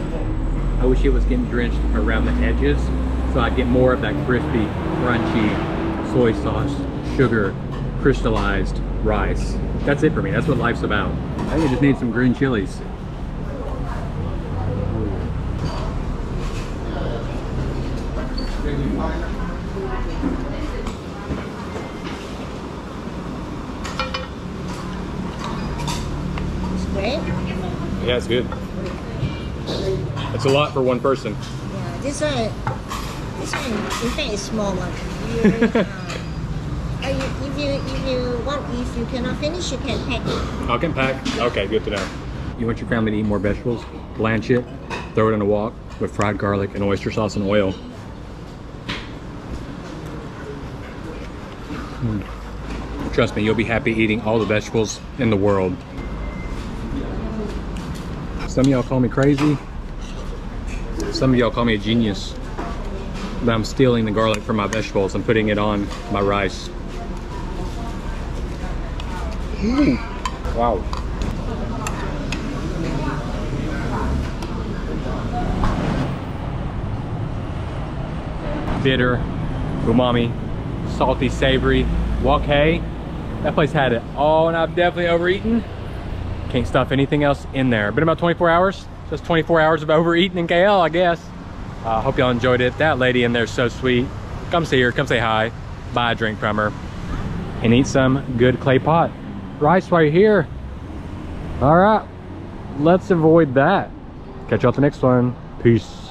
I wish it was getting drenched around the edges, so I get more of that crispy, crunchy soy sauce, sugar, crystallized rice. That's it for me. That's what life's about. I think I just need some green chilies. It's great. Yeah, it's good. It's a lot for one person. Yeah, this one, this one, in fact, is small one. [laughs] You, uh, you, if you if you want, if you cannot finish, you can pack it. I can pack. Okay, good to know. You want your family to eat more vegetables? Blanch it, throw it in a wok with fried garlic and oyster sauce and oil. Mm. Trust me, you'll be happy eating all the vegetables in the world. Some of y'all call me crazy. Some of y'all call me a genius. But I'm stealing the garlic from my vegetables and putting it on my rice. Ooh. Wow. Bitter, umami, salty, savory, wok hei. That place had it all and I've definitely overeaten. Can't stuff anything else in there. Been about 24 hours. Just 24 hours of overeating in KL, I guess. I uh, hope y'all enjoyed it. That lady in there so sweet. Come see her, come say hi, buy a drink from her, and eat some good clay pot. Rice you're here. All right, let's avoid that. Catch y'all at the next one. Peace.